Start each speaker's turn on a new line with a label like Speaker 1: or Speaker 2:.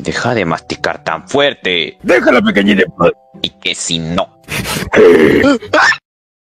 Speaker 1: Deja de masticar tan fuerte.
Speaker 2: Déjala pequeñita.
Speaker 1: Y que si no.